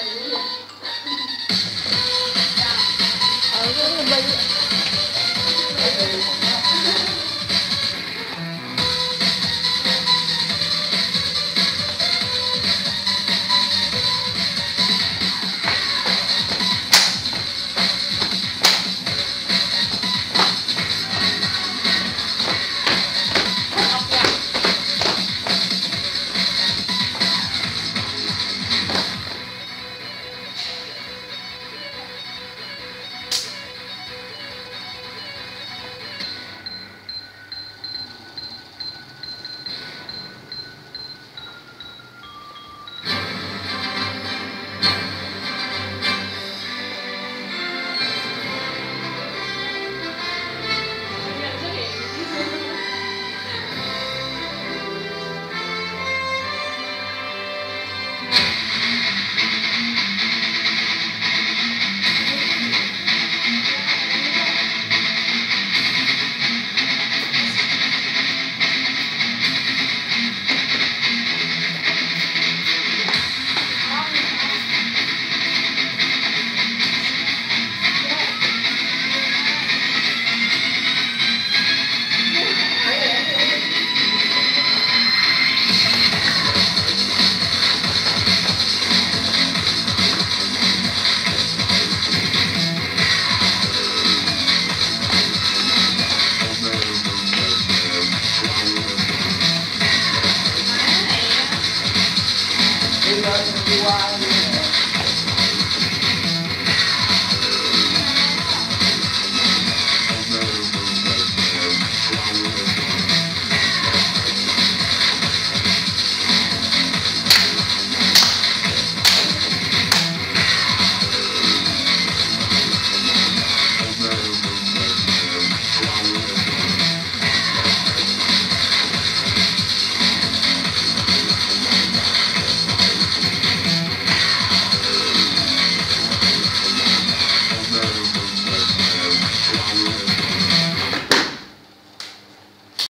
Hallelujah. why?